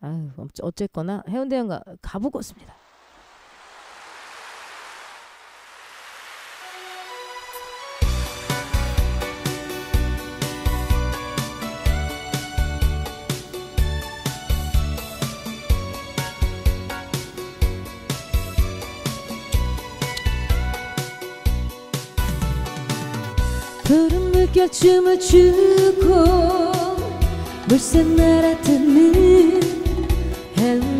아유 어쨌거나 해운대연 가 가보고 있습니다. 푸른 물결 춤을 추고 물샘 날아드는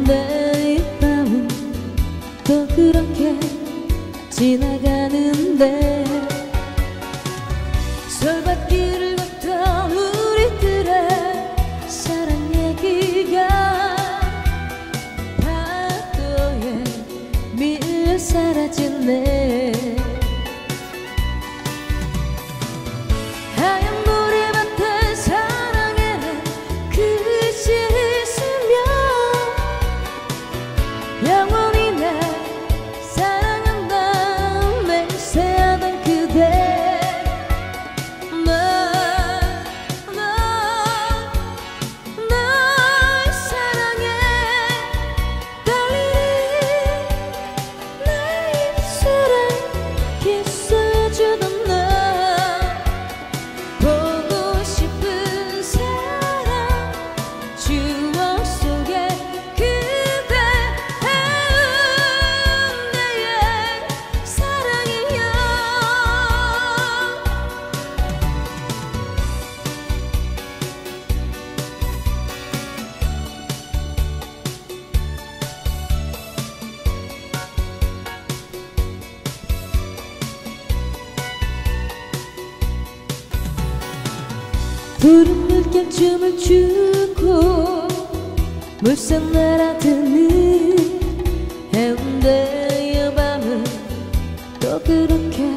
해운대의 밤은 또 그렇게 지나가는데 솔밭길을 걷던 우리들의 사랑 얘기가 파도에 밀려 사라지네 푸른 물결 춤을 추고 물속 날아드는 해운대의 밤은 또 그렇게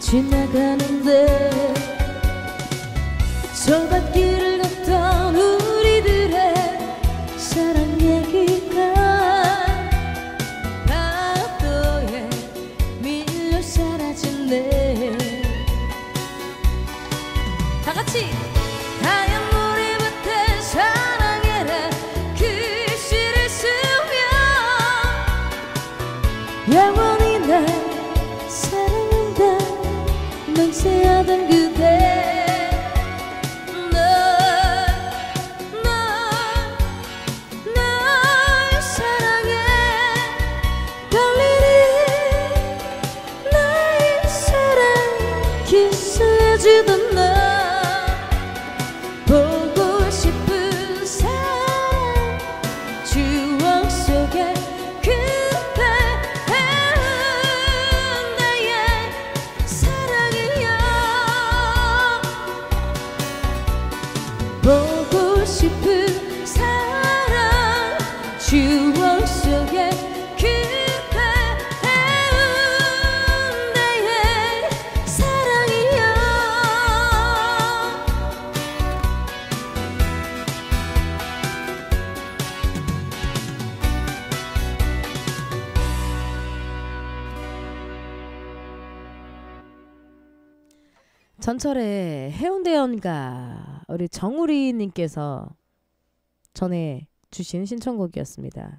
지나가는데 솔밭길을 걷던 우리들의 사랑 얘기가 파도에 밀려 사라졌네 영원 보고 싶은 사람 추 전철의 해운대연가 우리 정우리님께서 전해 주신 신청곡이었습니다.